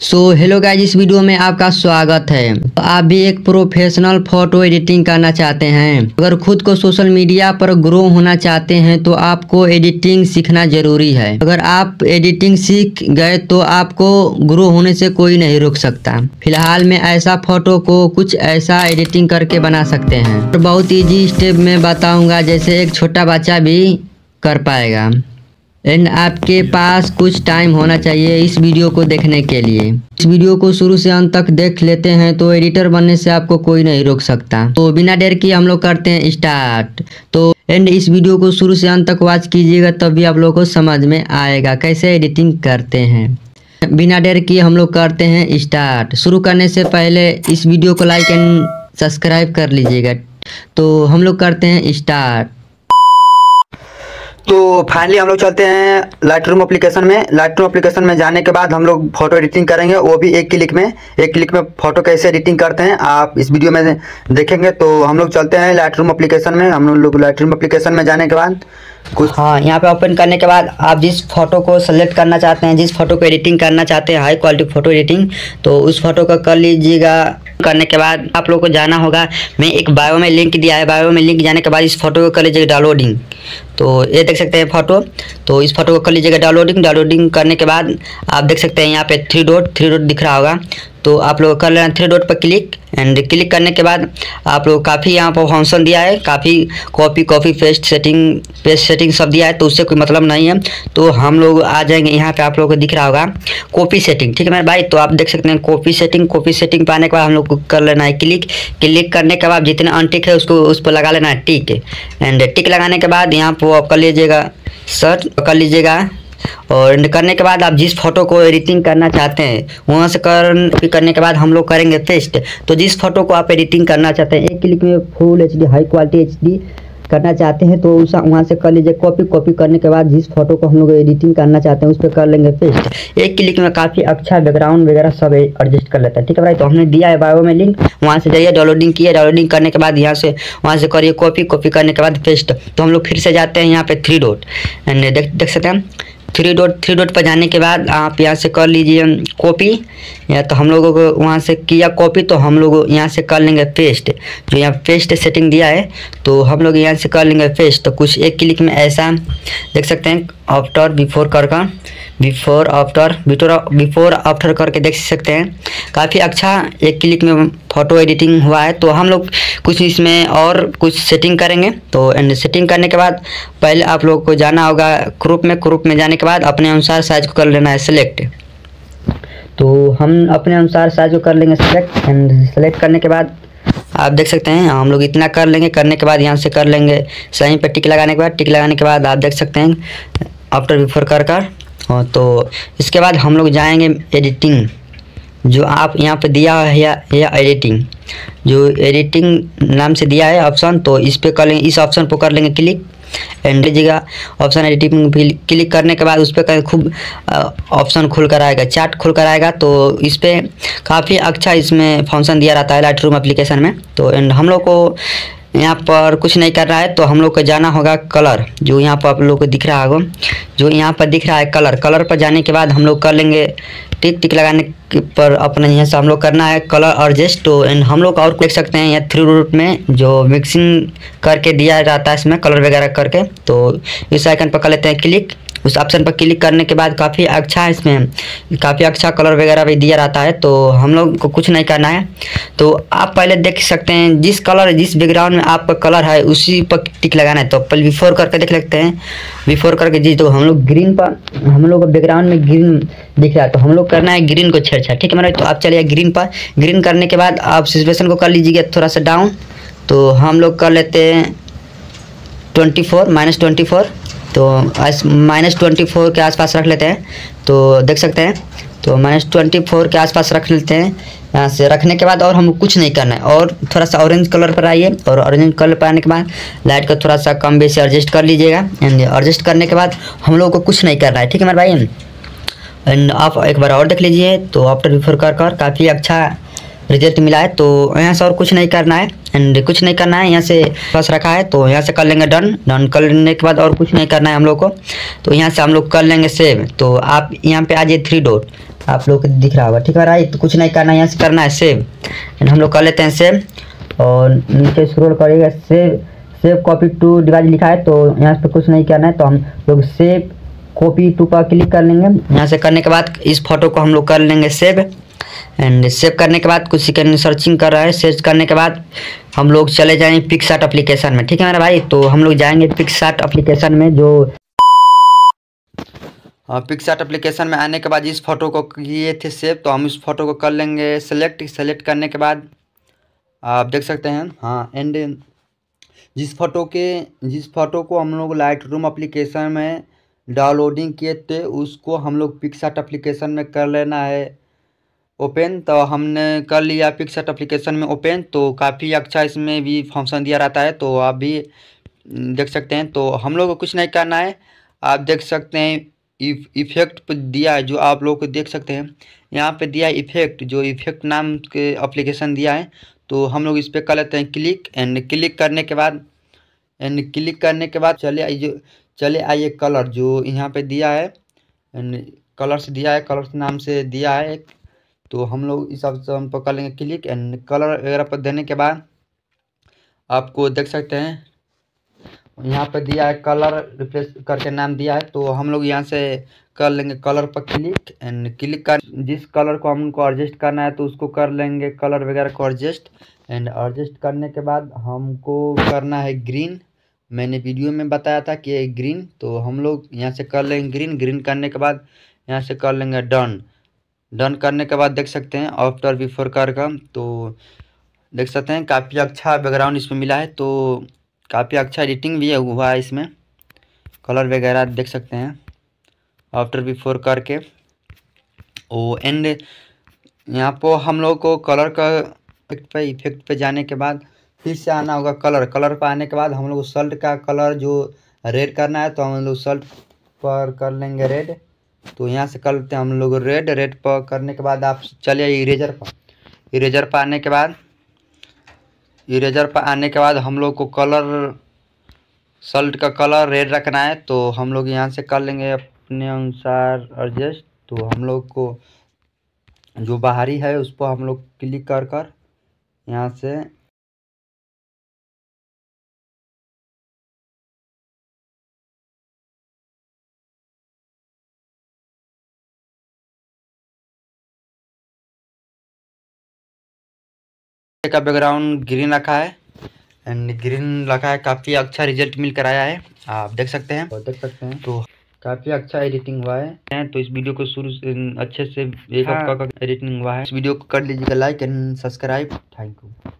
सो hello guys इस video में आपका स्वागत है। तो आप भी एक प्रोफेशनल फ़ोटो एडिटिंग करना चाहते हैं। अगर खुद को सोशल मीडिया पर ग्रो होना चाहते हैं तो आपको एडिटिंग सीखना ज़रूरी है। अगर आप एडिटिंग सीख गए तो आपको ग्रो होने से कोई नहीं रोक सकता। फ़िलहाल में ऐसा फ़ोटो को कुछ ऐसा एडिटिंग करके बना सकते हैं। और बहुत ईजी स्टेप में बताऊँगा, जैसे एक छोटा बच्चा भी कर पाएगा। एंड आपके पास कुछ टाइम होना चाहिए इस वीडियो को देखने के लिए। इस वीडियो को शुरू से अंत तक देख लेते हैं तो एडिटर बनने से आपको कोई नहीं रोक सकता। तो बिना देर की हम लोग करते हैं स्टार्ट तो एंड इस वीडियो को शुरू से अंत तक वॉच कीजिएगा तब भी आप लोगों को समझ में आएगा कैसे एडिटिंग करते हैं। बिना देर की हम लोग करते हैं स्टार्ट शुरू करने से पहले इस वीडियो को लाइक एंड सब्सक्राइब कर लीजिएगा। तो हम लोग करते हैं स्टार्ट तो फाइनली हम लोग चलते हैं लाइट रूम एप्लीकेशन में। लाइट रूम एप्लीकेशन में जाने के बाद हम लोग फ़ोटो एडिटिंग करेंगे। वो भी एक क्लिक में। एक क्लिक में फ़ोटो कैसे एडिटिंग करते हैं, आप इस वीडियो में देखेंगे। तो हम लोग चलते हैं लाइट रूम अप्लीकेशन में। हम लोग लाइट रूम एप्लीकेशन में जाने के बाद कुछ हाँ यहाँ पे ओपन करने के बाद आप जिस फ़ोटो को सेलेक्ट करना चाहते हैं, जिस फ़ोटो को एडिटिंग करना चाहते हैं हाई क्वालिटी फ़ोटो एडिटिंग तो उस फ़ोटो को कर लीजिएगा। करने के बाद आप लोग को जाना होगा। मैं एक बायो में लिंक दिया है। बायो में लिंक जाने के बाद इस फ़ोटो को कर लीजिएगा डाउनलोडिंग तो ये देख सकते हैं फ़ोटो तो इस फ़ोटो को कर लीजिएगा डाउनलोडिंग डाउनलोडिंग करने के बाद आप देख सकते हैं यहाँ पे थ्री डॉट थ्री डॉट दिख रहा होगा। तो आप लोग कर लेना थ्री डॉट पर क्लिक एंड क्लिक करने के बाद आप लोग काफ़ी यहाँ पर फ़ंक्शन दिया है। काफ़ी copy copy paste setting paste setting सब दिया है तो उससे कोई मतलब नहीं है। तो हम लोग आ जाएँगे। यहाँ पे आप लोगों को दिख रहा होगा कॉपी सेटिंग ठीक है मेरे भाई? तो आप देख सकते हैं कॉपी सेटिंग कॉपी सेटिंग पाने के बाद हम लोग को कर लेना है क्लिक क्लिक करने के बाद जितने अनटिक है उसको उस पर लगा लेना है टिक एंड टिक लगाने के बाद यहाँ पर आप कर लीजिएगा सर्च कर लीजिएगा और करने के बाद आप जिस फ़ोटो को एडिटिंग करना चाहते हैं, वहाँ से कर करने के बाद हम लोग करेंगे पेस्ट तो जिस फ़ोटो को आप एडिटिंग करना चाहते हैं, एक क्लिक में full H high quality HD करना चाहते हैं तो उस वहाँ से कर लीजिए। कॉपी कॉपी करने के बाद जिस फ़ोटो को हम लोग एडिटिंग करना चाहते हैं, उस पर कर लेंगे पेस्ट एक क्लिक में काफ़ी अच्छा बैकग्राउंड वगैरह सब एडजस्ट कर लेता है। ठीक है भाई? तो हमने दिया है बायो में लिंक वहाँ से जाइए डाउनलोडिंग किया डाउनलोडिंग करने के बाद यहाँ से वहाँ से करिए कॉपी कॉपी करने के बाद पेस्ट तो हम लोग फिर से जाते हैं यहाँ पे थ्री डोट एंड देख देख सकते हैं थ्री डॉट थ्री डॉट पर जाने के बाद आप यहाँ से कर लीजिए कॉपी। या तो हम लोगों को वहाँ से किया कॉपी तो हम लोग यहाँ से कर लेंगे पेस्ट। जो यहाँ पेस्ट सेटिंग दिया है तो हम लोग यहाँ से कर लेंगे पेस्ट। तो कुछ एक क्लिक में ऐसा देख सकते हैं आफ्टर बिफोर कर कर before after before before after करके देख सकते हैं। काफ़ी अच्छा एक क्लिक में फ़ोटो एडिटिंग हुआ है। तो हम लोग कुछ इसमें और कुछ सेटिंग करेंगे। तो एंड सेटिंग करने के बाद पहले आप लोग को जाना होगा ग्रुप में। ग्रुप में जाने के बाद अपने अनुसार साइज़ को कर लेना है सेलेक्ट तो हम अपने अनुसार साइज़ को कर लेंगे सेलेक्ट एंड सेलेक्ट करने के बाद आप देख सकते हैं, हम लोग इतना कर लेंगे। करने के बाद यहाँ से कर लेंगे। सही पर टिक लगाने के बाद टिक लगाने के बाद आप देख सकते हैं आफ्टर बिफोर कर कर तो इसके बाद हम लोग जाएँगे एडिटिंग जो आप यहाँ पे दिया है या, एडिटिंग जो एडिटिंग नाम से दिया है ऑप्शन तो इस पर कर लेंगे इस ऑप्शन पर कर लेंगे क्लिक एंड लीजिएगा ऑप्शन एडिटिंग क्लिक करने के बाद उस पर खूब ऑप्शन खुल कर आएगा चार्ट खुल कर आएगा तो इस पर काफ़ी अच्छा इसमें फ़ंक्शन दिया रहता है लाइट रूम एप्लीकेशन में। तो एंड हम लोग को यहाँ पर कुछ नहीं कर रहा है तो हम लोग को जाना होगा कलर, जो यहाँ पर आप लोग को दिख रहा होगा। जो यहाँ पर दिख रहा है कलर कलर पर जाने के बाद हम लोग कर लेंगे टिक टिक लगाने पर अपने यहाँ से हम लोग करना है कलर एडजस्ट तो एंड हम लोग और देख सकते हैं यहाँ थ्री रूट में जो मिक्सिंग करके दिया जाता है इसमें कलर वगैरह करके। तो इस आइकन पर कर लेते हैं क्लिक उस ऑप्शन पर क्लिक करने के बाद काफ़ी अच्छा है इसमें, काफ़ी अच्छा कलर वगैरह भी दिया रहता है। तो हम लोग को कुछ नहीं करना है। तो आप पहले देख सकते हैं जिस कलर जिस बैकग्राउंड में आपका कलर है, उसी पर टिक लगाना है। तो पहले बिफोर करके देख लेते हैं। बिफोर करके जी तो हम लोग ग्रीन पर, हम लोग बैकग्राउंड में ग्रीन दिख रहा है तो हम लोग करना है ग्रीन को छेड़छाड़ ठीक है, मेरा तो आप चलिए ग्रीन पर। ग्रीन करने के बाद आप सिचुएशन को कर लीजिएगा, थोड़ा सा डाउन तो हम लोग कर लेते हैं twenty four minus twenty four तो माइनस ट्वेंटी फोर के आसपास रख लेते हैं। तो देख सकते हैं तो माइनस ट्वेंटी फोर के आसपास रख लेते हैं। यहाँ से रखने के बाद और हम कुछ नहीं करना है। और थोड़ा सा ऑरेंज कलर पर आइए। और ऑरेंज कलर पर आने के बाद लाइट को थोड़ा सा कम बेसी एडजस्ट कर लीजिएगा। एंड एडजस्ट करने के बाद हम लोग को कुछ नहीं करना है। ठीक है, मेरे भाई? एंड आप एक बार और देख लीजिए तो आफ्टर बिफोर कर कर काफ़ी अच्छा रिज़ल्ट मिला है। तो यहाँ से और कुछ नहीं करना है। एंड कुछ नहीं करना है, यहाँ से बस रखा है। तो यहाँ से कर लेंगे डन डन कर लेने के बाद और कुछ नहीं करना है हम लोग को। तो यहाँ से हम लोग कर लेंगे सेव तो आप यहाँ पे आ जाइए थ्री डॉट आप लोग दिख रहा होगा, ठीक है भाई? तो कुछ नहीं करना है, यहाँ से करना है सेव एंड हम लोग कर लेते हैं सेव और नीचे स्क्रोल करिएगा save save copy to device लिखा है तो यहाँ पे कुछ नहीं करना है। तो हम लोग सेव कॉपी टू पर क्लिक कर लेंगे। यहाँ से करने के बाद इस फ़ोटो को हम लोग कर लेंगे सेव। एंड सेव करने के बाद कुछ सेकंड सर्चिंग कर रहा है। सर्च करने के बाद हम लोग चले जाएँगे पिक्सार्ट एप्लीकेशन में। ठीक है मेरा भाई? तो हम लोग जाएँगे पिक पिक्सार्ट एप्लीकेशन में जो पिक पिक्सार्ट एप्लीकेशन में आने के बाद इस फ़ोटो को किए थे सेव तो हम इस फ़ोटो को कर लेंगे सेलेक्ट सेलेक्ट करने के बाद आप देख सकते हैं। हाँ एंड जिस फ़ोटो के जिस फ़ोटो को हम लोग लाइट रूम अप्लीकेशन में डाउनलोडिंग किए थे, उसको हम लोग पिक्सार्ट एप्लीकेशन में कर लेना है। ओपन तो हमने कर लिया पिक्सार्ट एप्लीकेशन में ओपन तो काफ़ी अच्छा इसमें भी फ़ंक्शन दिया रहता है तो आप भी देख सकते हैं। तो हम लोग को कुछ नहीं करना है। आप देख सकते हैं इफ़ेक्ट दिया है, जो आप लोग को देख सकते हैं। यहाँ पे दिया इफ़ेक्ट जो इफ़ेक्ट नाम के एप्लीकेशन दिया है। तो हम लोग इस पर कर लेते हैं क्लिक एंड क्लिक करने के बाद एंड क्लिक करने के बाद चले आइए। चले आइए कलर जो यहाँ पे दिया है कलर्स दिया है, कलर्स नाम से दिया है तो हम लोग इस ऑप्शन पर कर लेंगे क्लिक, एंड कलर वगैरह पर देने के बाद आपको देख सकते हैं। यहाँ पे दिया है कलर रिप्लेस करके नाम दिया है तो हम लोग यहाँ से कर लेंगे कलर पर क्लिक, एंड क्लिक कर, जिस कलर को हमको एडजस्ट करना है तो उसको कर लेंगे कलर वगैरह को एडजस्ट एंड एडजस्ट करने के बाद हमको करना है ग्रीन मैंने वीडियो में बताया था कि ग्रीन तो हम लोग यहाँ से कर लेंगे ग्रीन ग्रीन करने के बाद यहाँ से कर लेंगे डन डन करने के बाद देख सकते हैं आफ्टर बिफोर कर का तो देख सकते हैं, काफ़ी अच्छा बैकग्राउंड इसमें मिला है तो काफ़ी अच्छा एडिटिंग भी हुआ है इसमें। कलर वगैरह देख सकते हैं आफ्टर बिफोर करके। ओ एंड यहाँ पर हम लोग को कलर का इफ़ेक्ट पे इफ़ेक्ट पे जाने के बाद फिर से आना होगा कलर। कलर पर आने के बाद हम लोग शर्ट का कलर जो रेड करना है तो हम लोग शर्ट पर कर लेंगे रेड। तो यहाँ से कर लेते हैं हम लोग रेड। रेड पर करने के बाद आप चले इरेजर पर। इरेजर पर आने के बाद, इरेजर पर आने के बाद हम लोग को कलर, शर्ट का कलर रेड रखना है तो हम लोग यहाँ से कर लेंगे अपने अनुसार एडजस्ट तो हम लोग को जो बाहरी है उस पर हम लोग क्लिक कर कर यहाँ से का बैकग्राउंड ग्रीन रखा है। एंड ग्रीन रखा है काफ़ी अच्छा रिज़ल्ट मिल कर आया है। आप देख सकते हैं। और देख सकते हैं। तो काफ़ी अच्छा एडिटिंग हुआ है। तो इस वीडियो को शुरू से अच्छे से एक हाँ। एडिटिंग हुआ है। इस वीडियो को कर लीजिएगा like and subscribe thank you